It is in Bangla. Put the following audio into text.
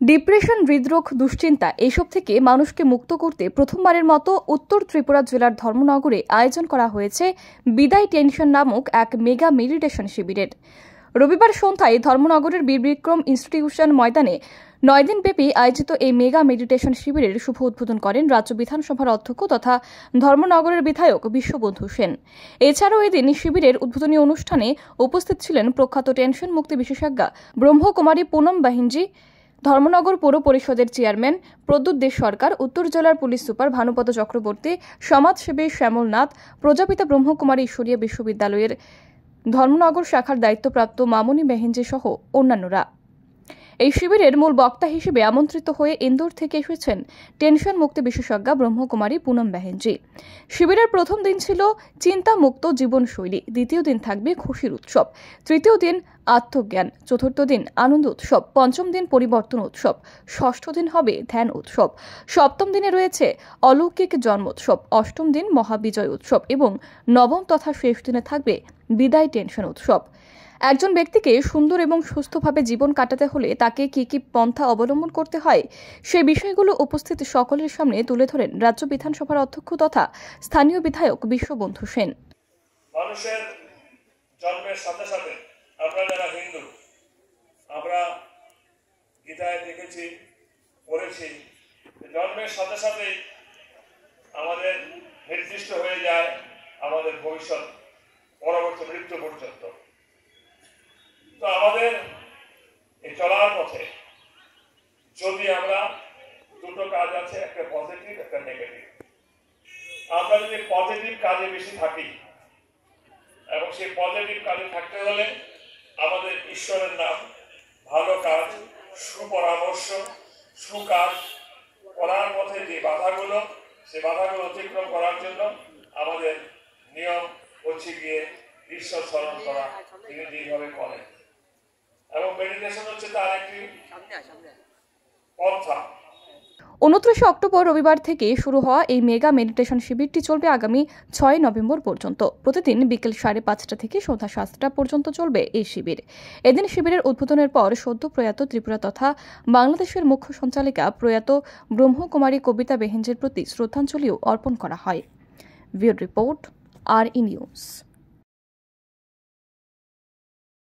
ডিপ্রেশন হৃদরোগ দুশ্চিন্তা এসব থেকে মানুষকে মুক্ত করতে প্রথমবারের মতো উত্তর ত্রিপুরা জেলার ধর্মনগরে আয়োজন করা হয়েছে বিদায় টেনশন নামক এক মেগা মেডিটেশন শিবিরের। রবিবার সন্ধ্যায় ধর্মনগরের বীরবিক্রম ইনস্টিটিউশন ময়দানে নয় দিনব্যাপী আয়োজিত এই মেগা মেডিটেশন শিবিরের শুভ উদ্বোধন করেন রাজ্য বিধানসভার অধ্যক্ষ তথা ধর্মনগরের বিধায়ক বিশ্ববন্ধু সেন। এছাড়াও এদিন শিবিরের উদ্বোধনী অনুষ্ঠানে উপস্থিত ছিলেন প্রখ্যাত টেনশন মুক্তি বিশেষজ্ঞা ব্রহ্মকুমারী পুনম বাহিনজি ধর্মনগর পৌর পরিষদের চেয়ারম্যান প্রদ্যুৎ দেশ সরকার, উত্তর জেলার পুলিশ সুপার ভানুপদ চক্রবর্তী, সমাজসেবী শ্যামল নাথ, প্রজাপিতা ব্রহ্মকুমারী ঈশ্বরীয় বিশ্ববিদ্যালয়ের ধর্মনগর শাখার দায়িত্বপ্রাপ্ত মামনি মেহেঞ্জি সহ অন্যান্যরা। এই শিবিরের মূল বক্তা হিসেবে আমন্ত্রিত হয়ে ইন্দোর থেকে এসেছেন টেনশন মুক্তি বিশেষজ্ঞা ব্রহ্মকুমারী পুনম বেহেনজি শিবিরের প্রথম দিন ছিল চিন্তা মুক্ত জীবনশৈলী, দ্বিতীয় দিন থাকবে খুশির উৎসব, তৃতীয় দিন আত্মজ্ঞান, চতুর্থ দিন আনন্দ উৎসব, পঞ্চম দিন পরিবর্তন উৎসব, ষষ্ঠ দিন হবে ধ্যান উৎসব, সপ্তম দিনে রয়েছে অলৌকিক জন্মোৎসব, অষ্টম দিন মহাবিজয় উৎসব এবং নবম তথা শেষ দিনে থাকবে বিদায় টেনশন উৎসব। একজন ব্যক্তিকে সুন্দর এবং সুস্থভাবে জীবন কাটাতে হলে তাকে কি কি পন্থা অবলম্বন করতে হয় সেই বিষয়গুলো উপস্থিত সকলের সামনে তুলে ধরেন রাজ্য বিধানসভার অধ্যক্ষ তথা স্থানীয় বিধায়ক বিশ্ববন্ধু সেন। মানুষের জন্মের সাথে সাথে আমরা যারা হিন্দু, আমরা গীতায় দেখেছি, পড়েছি, জন্মের সাথে সাথে আমাদের নির্দিষ্ট হয়ে যায় আমাদের ভবিষ্যৎ। পরবর্তী মৃত্যু পর্যন্ত। তো আমাদের এই চলার পথে যদি আমরা দুটো কাজ আছে, একটা পজিটিভ একটা নেগেটিভ আমরা যদি পজিটিভ কাজে বেশি থাকি, এবং সেই পজিটিভ কাজে থাকতে হলে আমাদের ঈশ্বরের নাম ভালো কাজ, সুপরামর্শ, সুকাজ করার পথে যে বাধাগুলো, সে বাধাগুলো অতিক্রম করার জন্য আমাদের নিয়ম হচ্ছে গিয়ে ঈশ্বর স্মরণ করা তিনি যেভাবে করেন। এবং মেডিটেশন হচ্ছে তার একটি পন্থা। উনত্রিশে অক্টোবর রবিবার থেকে শুরু হওয়া এই মেগা মেডিটেশন শিবিরটি চলবে আগামী ছয় নভেম্বর পর্যন্ত। প্রতিদিন বিকেল সাড়ে পাঁচটা থেকে সন্ধ্যা সাতটা পর্যন্ত চলবে এই শিবির। এদিন শিবিরের উদ্বোধনের পর সদ্য প্রয়াত ত্রিপুরা তথা বাংলাদেশের মুখ্য সঞ্চালিকা প্রয়াত ব্রহ্মকুমারী কবিতা বেহেঞ্জের প্রতি শ্রদ্ধাঞ্জলিও অর্পণ করা হয়। ভিওর রিপোর্ট আর ই নিউজ।